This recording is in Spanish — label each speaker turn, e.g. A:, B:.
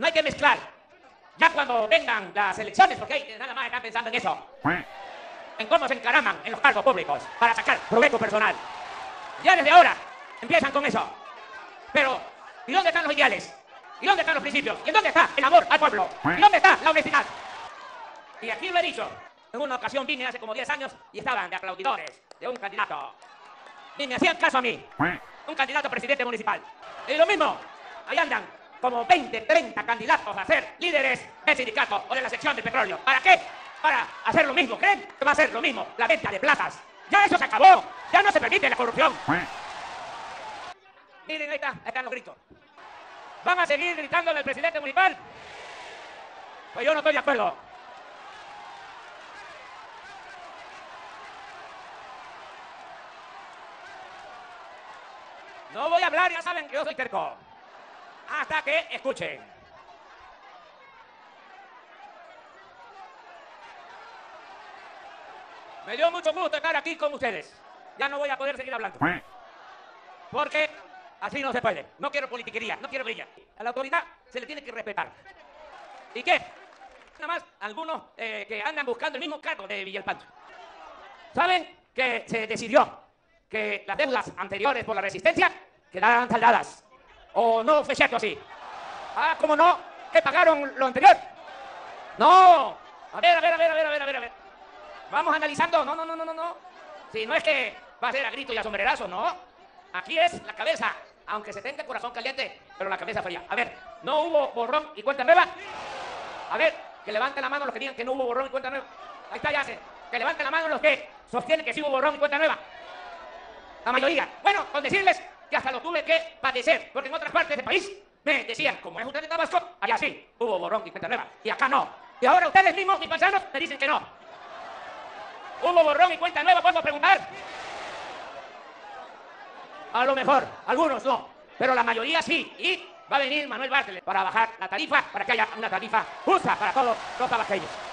A: no hay que mezclar. Ya cuando vengan las elecciones, porque hay, nada más están pensando en eso, en cómo se encaraman en los cargos públicos para sacar provecho personal. Ya desde ahora empiezan con eso. Pero, ¿y dónde están los ideales? ¿Y dónde están los principios? ¿Y dónde está el amor al pueblo? ¿Y dónde está la honestidad? Y aquí lo he dicho. En una ocasión vine hace como 10 años y estaban de aplaudidores de un candidato. Y me hacían caso a mí. Un candidato a presidente municipal. Y lo mismo, ahí andan como 20, 30 candidatos a ser líderes del sindicato o de la sección de petróleo. ¿Para qué? Para hacer lo mismo. ¿Creen que va a ser lo mismo? La venta de plazas. Ya eso se acabó. Ya no se permite la corrupción. Miren, ahí está, ahí están los gritos. ¿Van a seguir gritando al presidente municipal? Pues yo no estoy de acuerdo. No voy a hablar, ya saben que yo soy terco. Hasta que escuchen. Me dio mucho gusto estar aquí con ustedes. Ya no voy a poder seguir hablando. Porque así no se puede. No quiero politiquería, no quiero brillar. A la autoridad se le tiene que respetar. ¿Y qué? Nada más algunos eh, que andan buscando el mismo cargo de Villalpancho. ¿Saben que se decidió que las deudas anteriores por la resistencia quedaran saldadas? ¿O no fue cierto así? Ah, ¿cómo no? ¿Que pagaron lo anterior? No. A ver, a ver, a ver, a ver, a ver, a ver. Vamos analizando. No, no, no, no, no, no. Si no es que va a ser a grito y a sombrerazo, no. Aquí es la cabeza, aunque se tenga corazón caliente, pero la cabeza fría. A ver, ¿no hubo borrón y cuenta nueva? A ver, que levanten la mano los que digan que no hubo borrón y cuenta nueva. Ahí está, ya se. Que levanten la mano los que sostienen que sí hubo borrón y cuenta nueva. La mayoría. Bueno, con decirles que hasta lo tuve que padecer, porque en otras partes del país me decían, como es usted de Tabasco, allá sí, hubo borrón y cuenta nueva, y acá no. Y ahora ustedes mismos, mis paisanos, me dicen que no. ¿Hubo borrón y cuenta nueva? Puedo preguntar. A lo mejor, algunos no, pero la mayoría sí. Y va a venir Manuel Bartlett para bajar la tarifa, para que haya una tarifa justa para todos los tabasqueños.